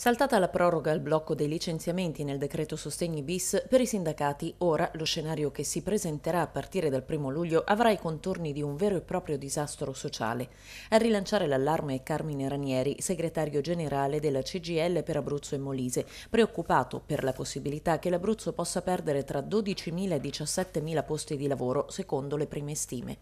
Saltata la proroga al blocco dei licenziamenti nel decreto sostegni bis, per i sindacati ora lo scenario che si presenterà a partire dal primo luglio avrà i contorni di un vero e proprio disastro sociale. A rilanciare l'allarme è Carmine Ranieri, segretario generale della CGL per Abruzzo e Molise, preoccupato per la possibilità che l'Abruzzo possa perdere tra 12.000 e 17.000 posti di lavoro, secondo le prime stime.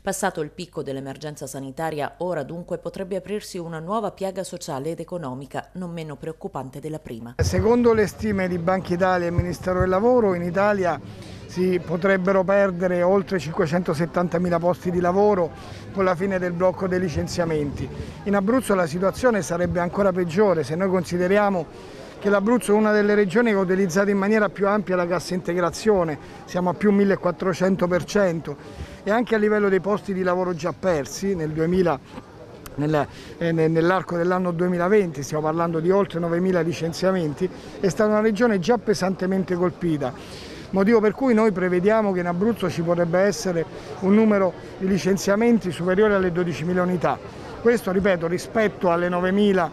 Passato il picco dell'emergenza sanitaria, ora dunque potrebbe aprirsi una nuova piaga sociale ed economica, non meno preoccupante della prima. Secondo le stime di Banca Italia e Ministero del Lavoro, in Italia si potrebbero perdere oltre 570 mila posti di lavoro con la fine del blocco dei licenziamenti. In Abruzzo la situazione sarebbe ancora peggiore se noi consideriamo che l'Abruzzo è una delle regioni che ha utilizzato in maniera più ampia la cassa integrazione, siamo a più 1400% e anche a livello dei posti di lavoro già persi nel 2000 eh, nell'arco dell'anno 2020, stiamo parlando di oltre 9.000 licenziamenti, è stata una regione già pesantemente colpita motivo per cui noi prevediamo che in Abruzzo ci potrebbe essere un numero di licenziamenti superiore alle 12.000 unità. Questo, ripeto, rispetto alle 9.000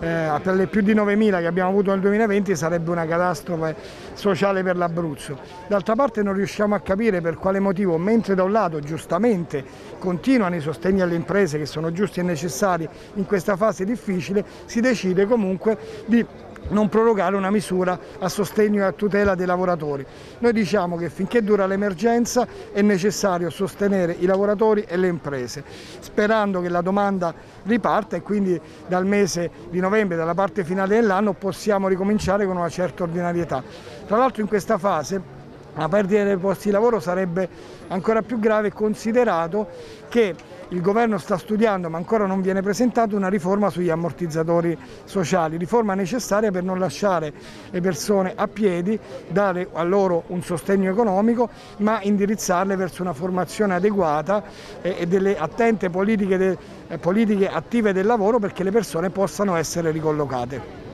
eh, per le più di 9.000 che abbiamo avuto nel 2020 sarebbe una catastrofe sociale per l'Abruzzo. D'altra parte non riusciamo a capire per quale motivo, mentre da un lato giustamente continuano i sostegni alle imprese che sono giusti e necessari in questa fase difficile, si decide comunque di non prorogare una misura a sostegno e a tutela dei lavoratori. Noi diciamo che finché dura l'emergenza è necessario sostenere i lavoratori e le imprese, sperando che la domanda riparta e quindi dal mese di novembre, dalla parte finale dell'anno, possiamo ricominciare con una certa ordinarietà. Tra l'altro in questa fase la perdita dei posti di lavoro sarebbe ancora più grave considerato che il governo sta studiando, ma ancora non viene presentato, una riforma sugli ammortizzatori sociali, riforma necessaria per non lasciare le persone a piedi, dare a loro un sostegno economico, ma indirizzarle verso una formazione adeguata e delle attente politiche, de, politiche attive del lavoro perché le persone possano essere ricollocate.